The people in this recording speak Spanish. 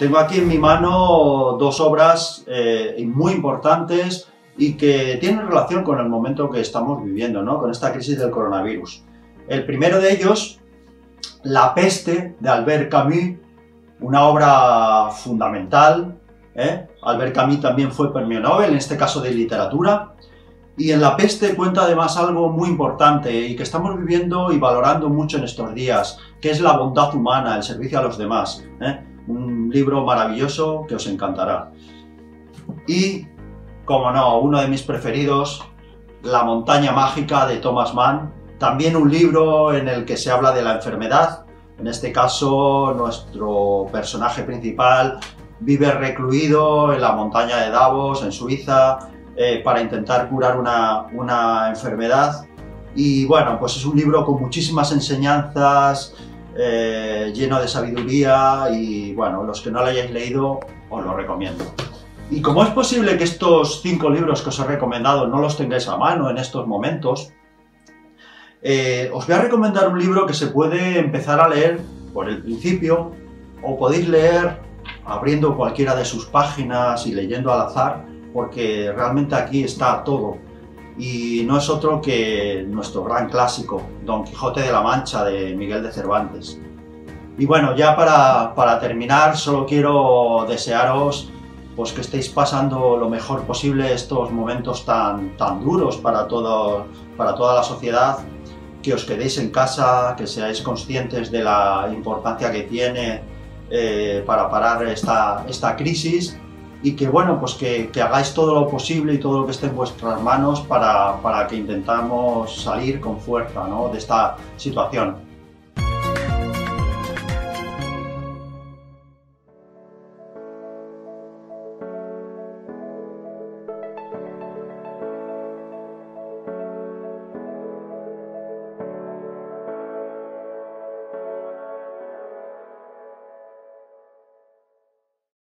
Tengo aquí en mi mano dos obras eh, muy importantes y que tienen relación con el momento que estamos viviendo, ¿no? con esta crisis del coronavirus. El primero de ellos, La peste, de Albert Camus, una obra fundamental. ¿eh? Albert Camus también fue premio Nobel, en este caso de literatura. Y en La peste cuenta además algo muy importante y que estamos viviendo y valorando mucho en estos días, que es la bondad humana, el servicio a los demás. ¿eh? Libro maravilloso que os encantará. Y, como no, uno de mis preferidos, La montaña mágica de Thomas Mann, también un libro en el que se habla de la enfermedad. En este caso, nuestro personaje principal vive recluido en la montaña de Davos, en Suiza, eh, para intentar curar una, enfermedad. Y bueno, pues es un libro con muchísimas enseñanzas, eh, lleno de sabiduría y bueno, los que no lo hayáis leído os lo recomiendo. Y como es posible que estos cinco libros que os he recomendado no los tengáis a mano en estos momentos, eh, os voy a recomendar un libro que se puede empezar a leer por el principio o podéis leer abriendo cualquiera de sus páginas y leyendo al azar porque realmente aquí está todo. Y no es otro que nuestro gran clásico, Don Quijote de la Mancha de Miguel de Cervantes. Y bueno, ya para, terminar, solo quiero desearos pues, que estéis pasando lo mejor posible estos momentos tan, tan duros para, todo, para toda la sociedad, que os quedéis en casa, que seáis conscientes de la importancia que tiene eh, para parar esta, esta crisis y que bueno, pues que, hagáis todo lo posible y todo lo que esté en vuestras manos para, para que intentamos salir con fuerza de esta situación.